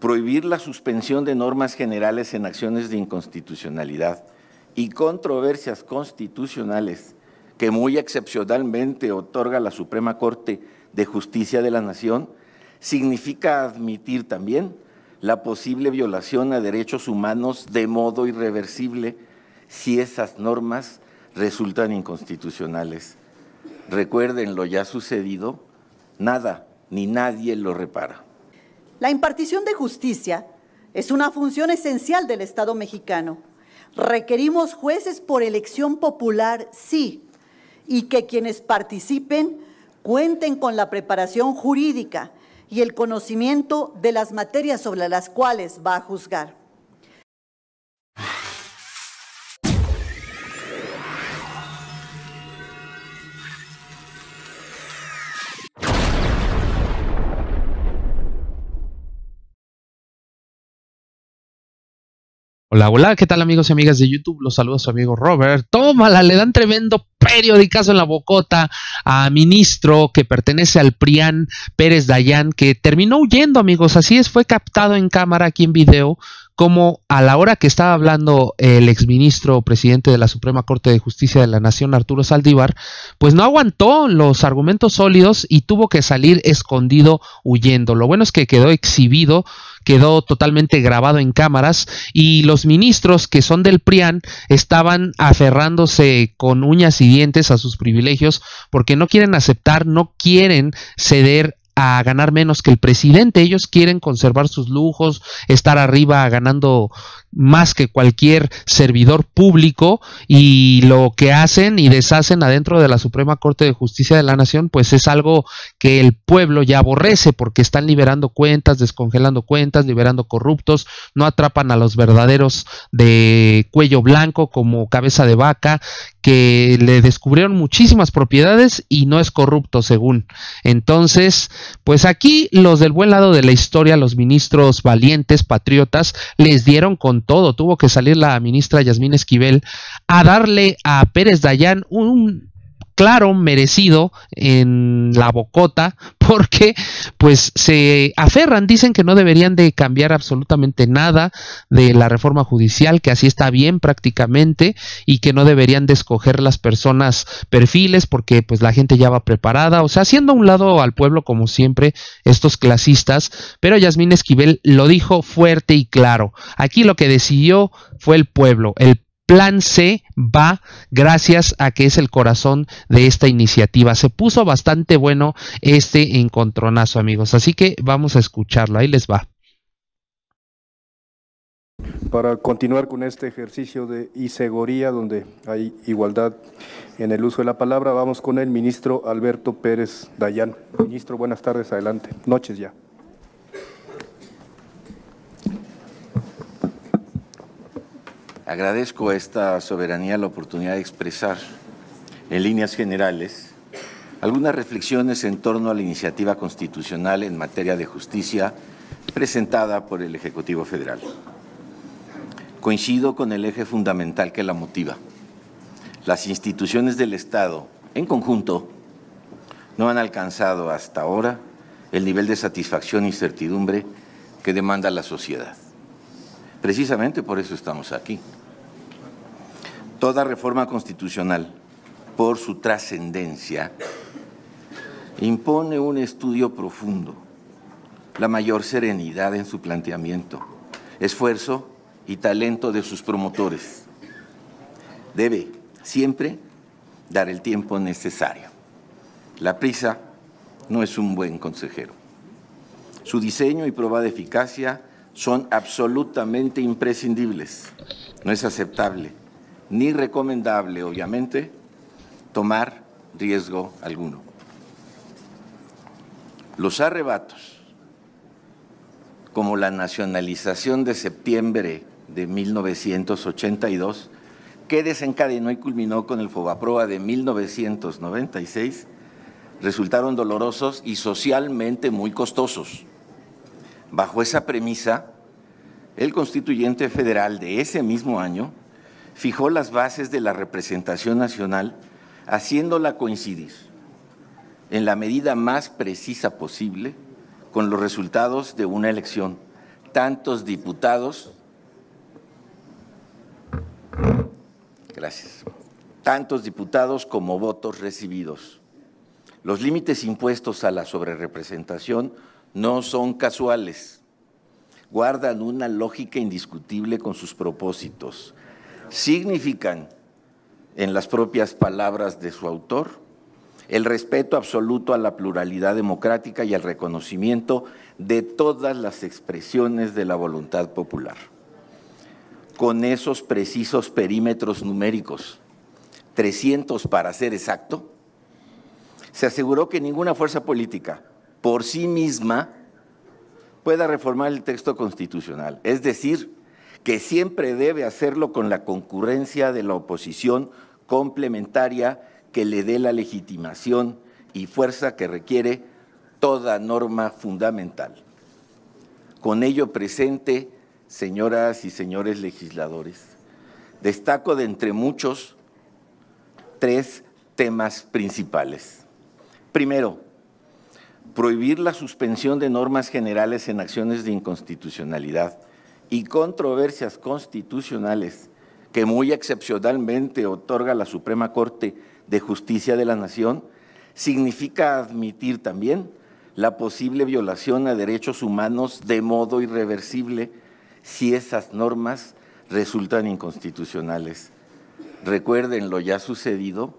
prohibir la suspensión de normas generales en acciones de inconstitucionalidad y controversias constitucionales que muy excepcionalmente otorga la Suprema Corte de Justicia de la Nación, significa admitir también la posible violación a derechos humanos de modo irreversible si esas normas resultan inconstitucionales. Recuerden lo ya sucedido, nada ni nadie lo repara. La impartición de justicia es una función esencial del Estado mexicano. Requerimos jueces por elección popular, sí, y que quienes participen cuenten con la preparación jurídica y el conocimiento de las materias sobre las cuales va a juzgar. Hola, hola, ¿qué tal amigos y amigas de YouTube? Los saluda su amigo Robert. Tómala, le dan tremendo periodicazo en la bocota a ministro que pertenece al PRIAN Pérez Dayán, que terminó huyendo, amigos. Así es, fue captado en cámara aquí en video como a la hora que estaba hablando el exministro presidente de la Suprema Corte de Justicia de la Nación, Arturo Saldívar, pues no aguantó los argumentos sólidos y tuvo que salir escondido huyendo. Lo bueno es que quedó exhibido, quedó totalmente grabado en cámaras y los ministros que son del PRIAN estaban aferrándose con uñas y dientes a sus privilegios porque no quieren aceptar, no quieren ceder a ganar menos que el presidente. Ellos quieren conservar sus lujos, estar arriba ganando más que cualquier servidor público y lo que hacen y deshacen adentro de la Suprema Corte de Justicia de la Nación pues es algo que el pueblo ya aborrece porque están liberando cuentas, descongelando cuentas, liberando corruptos, no atrapan a los verdaderos de cuello blanco como cabeza de vaca que le descubrieron muchísimas propiedades y no es corrupto según. Entonces, pues aquí los del buen lado de la historia, los ministros valientes, patriotas, les dieron con todo. Tuvo que salir la ministra Yasmín Esquivel a darle a Pérez Dayán un claro merecido en la bocota porque pues se aferran, dicen que no deberían de cambiar absolutamente nada de la reforma judicial, que así está bien prácticamente y que no deberían de escoger las personas perfiles porque pues la gente ya va preparada, o sea, haciendo a un lado al pueblo como siempre estos clasistas, pero Yasmín Esquivel lo dijo fuerte y claro. Aquí lo que decidió fue el pueblo, el Plan C va gracias a que es el corazón de esta iniciativa. Se puso bastante bueno este encontronazo, amigos. Así que vamos a escucharlo. Ahí les va. Para continuar con este ejercicio de isegoría, donde hay igualdad en el uso de la palabra, vamos con el ministro Alberto Pérez Dayán. Ministro, buenas tardes, adelante. Noches ya. Agradezco a esta soberanía la oportunidad de expresar, en líneas generales, algunas reflexiones en torno a la iniciativa constitucional en materia de justicia presentada por el Ejecutivo Federal. Coincido con el eje fundamental que la motiva. Las instituciones del Estado, en conjunto, no han alcanzado hasta ahora el nivel de satisfacción y certidumbre que demanda la sociedad. Precisamente por eso estamos aquí. Toda reforma constitucional, por su trascendencia, impone un estudio profundo, la mayor serenidad en su planteamiento, esfuerzo y talento de sus promotores. Debe siempre dar el tiempo necesario. La prisa no es un buen consejero. Su diseño y prueba de eficacia son absolutamente imprescindibles. No es aceptable ni recomendable, obviamente, tomar riesgo alguno. Los arrebatos, como la nacionalización de septiembre de 1982, que desencadenó y culminó con el Fobaproa de 1996, resultaron dolorosos y socialmente muy costosos. Bajo esa premisa, el constituyente federal de ese mismo año fijó las bases de la representación nacional haciéndola coincidir en la medida más precisa posible con los resultados de una elección. Tantos diputados, gracias, tantos diputados como votos recibidos. Los límites impuestos a la sobrerepresentación no son casuales, guardan una lógica indiscutible con sus propósitos. Significan, en las propias palabras de su autor, el respeto absoluto a la pluralidad democrática y al reconocimiento de todas las expresiones de la voluntad popular. Con esos precisos perímetros numéricos, 300 para ser exacto, se aseguró que ninguna fuerza política por sí misma pueda reformar el texto constitucional. Es decir, que siempre debe hacerlo con la concurrencia de la oposición complementaria que le dé la legitimación y fuerza que requiere toda norma fundamental. Con ello presente, señoras y señores legisladores, destaco de entre muchos tres temas principales. Primero, prohibir la suspensión de normas generales en acciones de inconstitucionalidad y controversias constitucionales que muy excepcionalmente otorga la Suprema Corte de Justicia de la Nación, significa admitir también la posible violación a derechos humanos de modo irreversible si esas normas resultan inconstitucionales. Recuerden lo ya sucedido,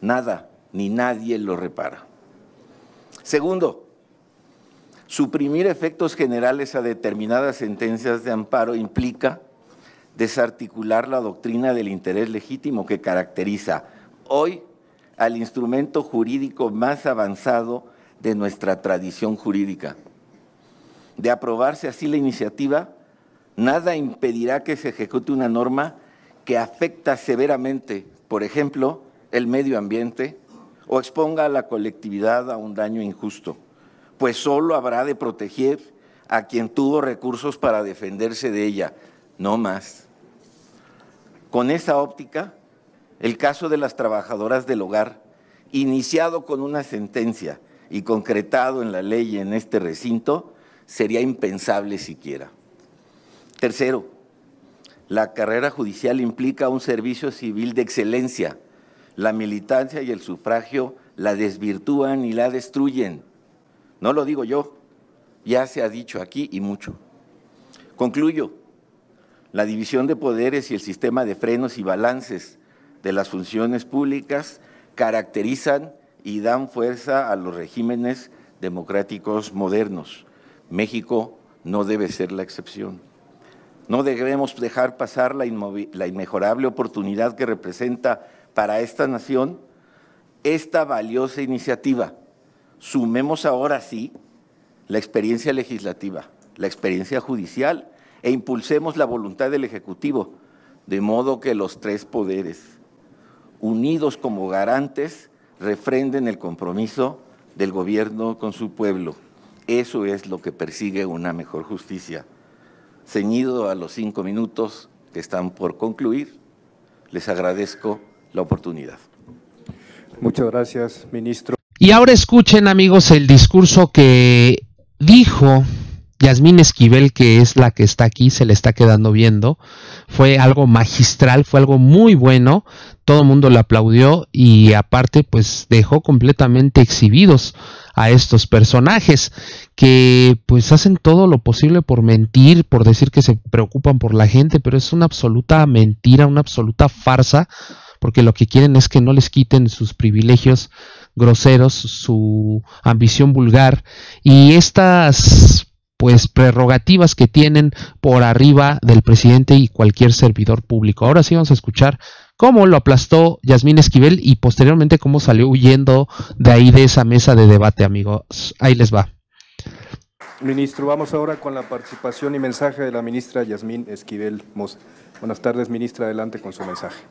nada ni nadie lo repara. Segundo, suprimir efectos generales a determinadas sentencias de amparo implica desarticular la doctrina del interés legítimo que caracteriza hoy al instrumento jurídico más avanzado de nuestra tradición jurídica. De aprobarse así la iniciativa, nada impedirá que se ejecute una norma que afecta severamente, por ejemplo, el medio ambiente o exponga a la colectividad a un daño injusto, pues solo habrá de proteger a quien tuvo recursos para defenderse de ella, no más. Con esa óptica, el caso de las trabajadoras del hogar, iniciado con una sentencia y concretado en la ley en este recinto, sería impensable siquiera. Tercero, la carrera judicial implica un servicio civil de excelencia. La militancia y el sufragio la desvirtúan y la destruyen. No lo digo yo, ya se ha dicho aquí y mucho. Concluyo, la división de poderes y el sistema de frenos y balances de las funciones públicas caracterizan y dan fuerza a los regímenes democráticos modernos. México no debe ser la excepción. No debemos dejar pasar la, inmejorable oportunidad que representa para esta nación esta valiosa iniciativa. Sumemos ahora sí la experiencia legislativa, la experiencia judicial e impulsemos la voluntad del Ejecutivo, de modo que los tres poderes, unidos como garantes, refrenden el compromiso del gobierno con su pueblo. Eso es lo que persigue una mejor justicia. Ceñido a los cinco minutos que están por concluir, les agradezco la oportunidad. Muchas gracias, ministro. Y ahora escuchen, amigos, el discurso que dijo Yasmín Esquivel, que es la que está aquí, se le está quedando viendo. Fue algo magistral, fue algo muy bueno. Todo el mundo le aplaudió y aparte pues dejó completamente exhibidos a estos personajes que pues hacen todo lo posible por mentir, por decir que se preocupan por la gente, pero es una absoluta mentira, una absoluta farsa, porque lo que quieren es que no les quiten sus privilegios groseros, su ambición vulgar y estas pues prerrogativas que tienen por arriba del presidente y cualquier servidor público. Ahora sí vamos a escuchar cómo lo aplastó Yasmín Esquivel y posteriormente cómo salió huyendo de ahí de esa mesa de debate, amigos. Ahí les va. Ministro, vamos ahora con la participación y mensaje de la ministra Yasmín Esquivel Buenas tardes, ministra, adelante con su mensaje.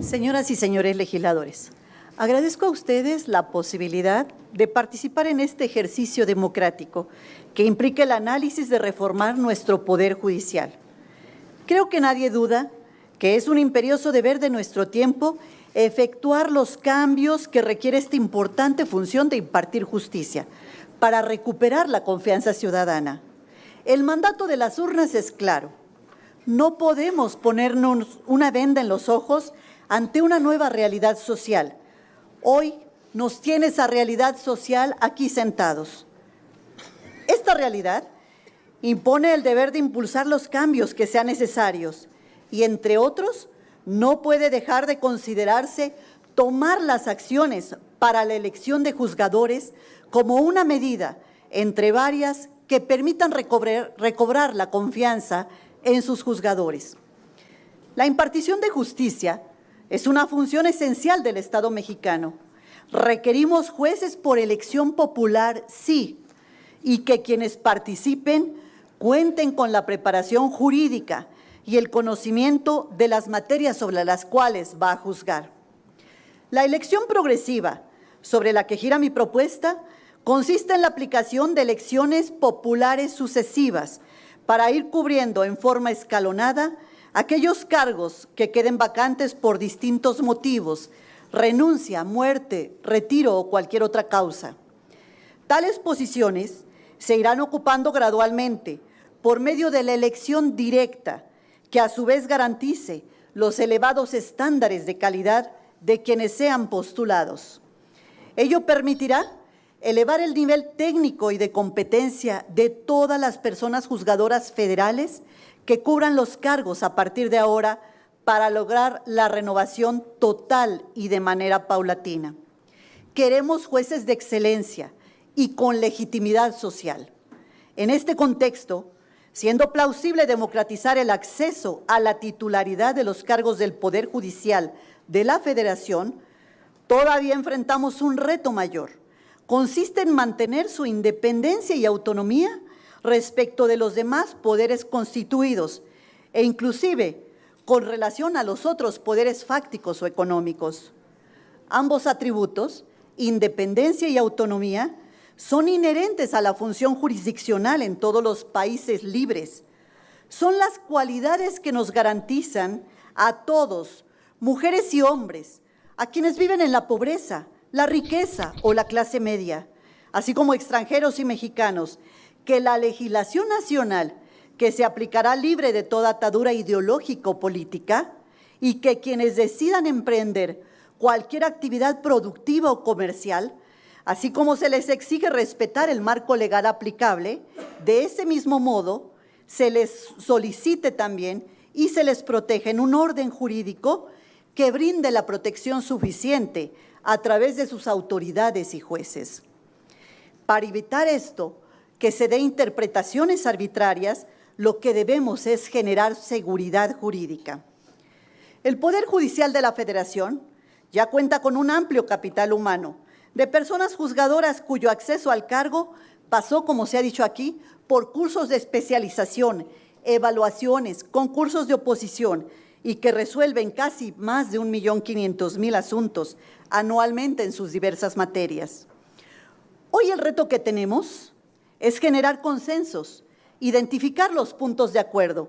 Señoras y señores legisladores, agradezco a ustedes la posibilidad de participar en este ejercicio democrático que implica el análisis de reformar nuestro Poder Judicial. Creo que nadie duda que es un imperioso deber de nuestro tiempo efectuar los cambios que requiere esta importante función de impartir justicia para recuperar la confianza ciudadana. El mandato de las urnas es claro. No podemos ponernos una venda en los ojos ante una nueva realidad social. Hoy nos tiene esa realidad social aquí sentados. Esta realidad impone el deber de impulsar los cambios que sean necesarios y, entre otros, no puede dejar de considerarse tomar las acciones para la elección de juzgadores como una medida entre varias que permitan recobrar, la confianza en sus juzgadores. La impartición de justicia es una función esencial del Estado mexicano. Requerimos jueces por elección popular, sí, y que quienes participen cuenten con la preparación jurídica y el conocimiento de las materias sobre las cuales va a juzgar. La elección progresiva, sobre la que gira mi propuesta, consiste en la aplicación de elecciones populares sucesivas para ir cubriendo en forma escalonada aquellos cargos que queden vacantes por distintos motivos, renuncia, muerte, retiro o cualquier otra causa. Tales posiciones se irán ocupando gradualmente por medio de la elección directa, que a su vez garantice los elevados estándares de calidad de quienes sean postulados. Ello permitirá elevar el nivel técnico y de competencia de todas las personas juzgadoras federales que cubran los cargos a partir de ahora para lograr la renovación total y de manera paulatina. Queremos jueces de excelencia y con legitimidad social. En este contexto, siendo plausible democratizar el acceso a la titularidad de los cargos del Poder Judicial de la Federación, todavía enfrentamos un reto mayor consiste en mantener su independencia y autonomía respecto de los demás poderes constituidos e inclusive con relación a los otros poderes fácticos o económicos. Ambos atributos, independencia y autonomía, son inherentes a la función jurisdiccional en todos los países libres. Son las cualidades que nos garantizan a todos, mujeres y hombres, a quienes viven en la pobreza, la riqueza o la clase media, así como extranjeros y mexicanos, que la legislación nacional, que se aplicará libre de toda atadura ideológico-política, y que quienes decidan emprender cualquier actividad productiva o comercial, así como se les exige respetar el marco legal aplicable, de ese mismo modo se les solicite también y se les protege en un orden jurídico que brinde la protección suficiente a través de sus autoridades y jueces. Para evitar esto, que se dé interpretaciones arbitrarias, lo que debemos es generar seguridad jurídica. El Poder Judicial de la Federación ya cuenta con un amplio capital humano de personas juzgadoras cuyo acceso al cargo pasó, como se ha dicho aquí, por cursos de especialización, evaluaciones, concursos de oposición y que resuelven casi más de un millón quinientos mil asuntos anualmente en sus diversas materias. Hoy el reto que tenemos es generar consensos, identificar los puntos de acuerdo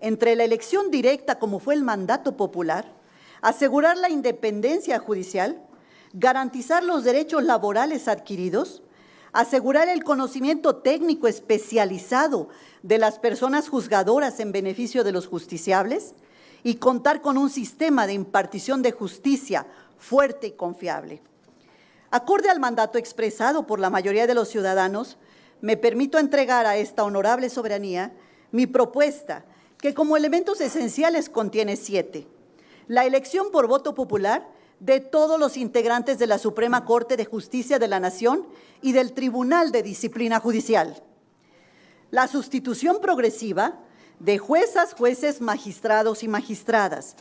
entre la elección directa como fue el mandato popular, asegurar la independencia judicial, garantizar los derechos laborales adquiridos, asegurar el conocimiento técnico especializado de las personas juzgadoras en beneficio de los justiciables y contar con un sistema de impartición de justicia fuerte y confiable. Acorde al mandato expresado por la mayoría de los ciudadanos, me permito entregar a esta honorable soberanía mi propuesta, que como elementos esenciales contiene siete. La elección por voto popular de todos los integrantes de la Suprema Corte de Justicia de la Nación y del Tribunal de Disciplina Judicial. La sustitución progresiva de juezas, jueces, magistrados y magistradas,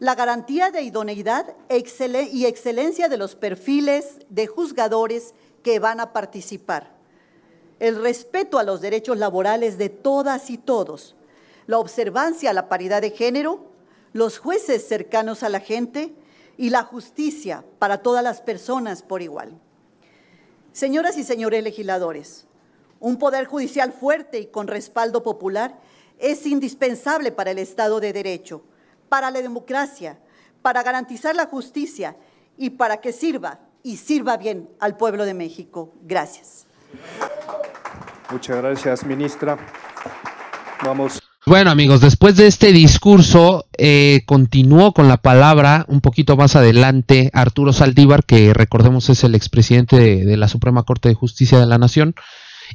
la garantía de idoneidad y excelencia de los perfiles de juzgadores que van a participar, el respeto a los derechos laborales de todas y todos, la observancia a la paridad de género, los jueces cercanos a la gente y la justicia para todas las personas por igual. Señoras y señores legisladores, un poder judicial fuerte y con respaldo popular es indispensable para el Estado de Derecho para la democracia, para garantizar la justicia y para que sirva y sirva bien al pueblo de México. Gracias. Muchas gracias, ministra. Vamos. Bueno amigos, después de este discurso eh, continuó con la palabra un poquito más adelante Arturo Saldívar, que recordemos es el expresidente de, de la Suprema Corte de Justicia de la Nación,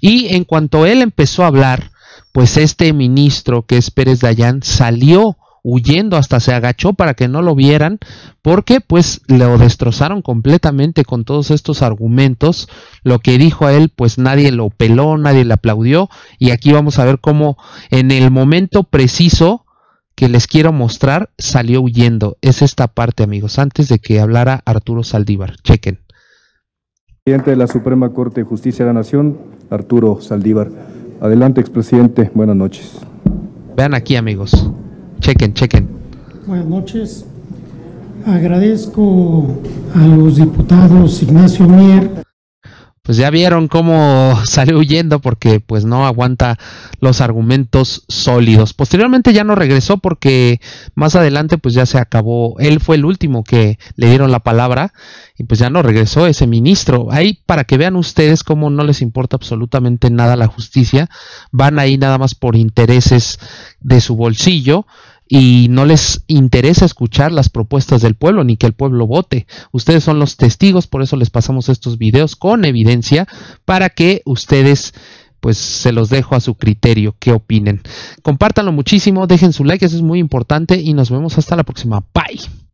y en cuanto él empezó a hablar, pues este ministro que es Pérez Dayán salió huyendo hasta se agachó para que no lo vieran porque pues lo destrozaron completamente con todos estos argumentos. Lo que dijo a él pues nadie lo peló nadie le aplaudió y aquí vamos a ver cómo en el momento preciso que les quiero mostrar salió huyendo. Es esta parte amigos antes de que hablara Arturo Saldívar. Chequen. Presidente de la Suprema Corte de Justicia de la Nación Arturo Saldívar. Adelante expresidente. Buenas noches. Vean aquí amigos Chequen, chequen. Buenas noches. Agradezco a los diputados Ignacio Mier. Pues ya vieron cómo salió huyendo porque pues no aguanta los argumentos sólidos. Posteriormente ya no regresó porque más adelante pues ya se acabó. Él fue el último que le dieron la palabra y pues ya no regresó ese ministro. Ahí para que vean ustedes cómo no les importa absolutamente nada la justicia. Van ahí nada más por intereses de su bolsillo y no les interesa escuchar las propuestas del pueblo ni que el pueblo vote. Ustedes son los testigos, por eso les pasamos estos videos con evidencia para que ustedes pues se los dejo a su criterio, qué opinen. Compártanlo muchísimo, dejen su like, eso es muy importante y nos vemos hasta la próxima. Bye.